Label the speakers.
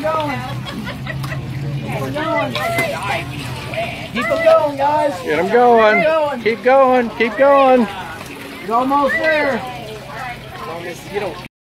Speaker 1: them going. Keep going. Keep going, guys.
Speaker 2: Get them going. Keep going. Keep going.
Speaker 1: You're almost there.